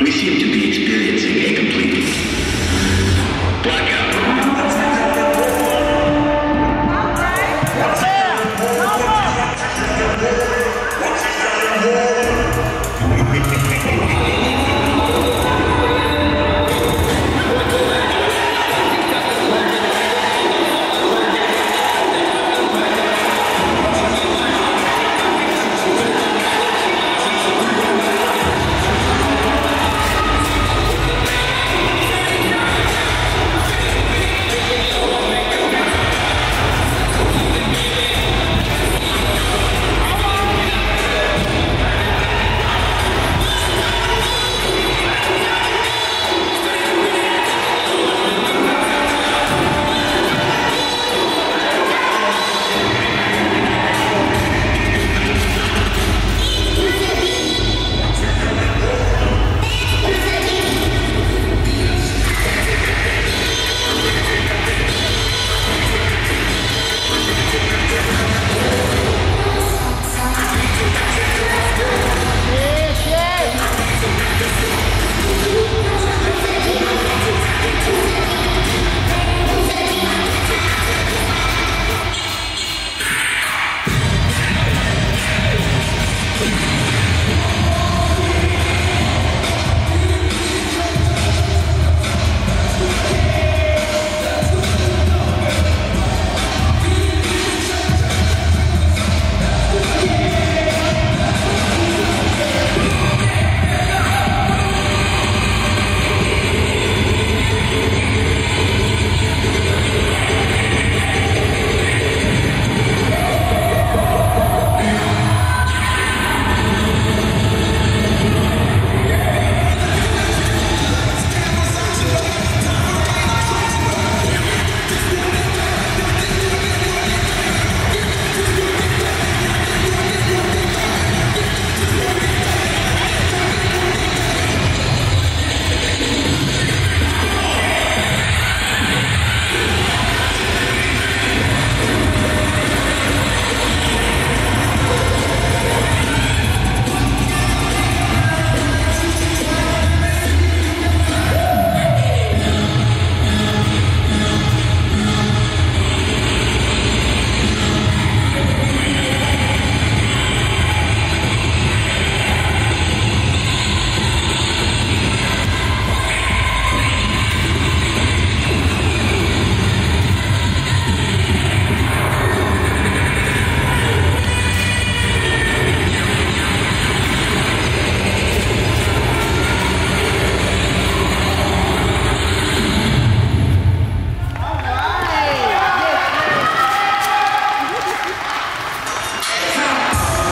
Усім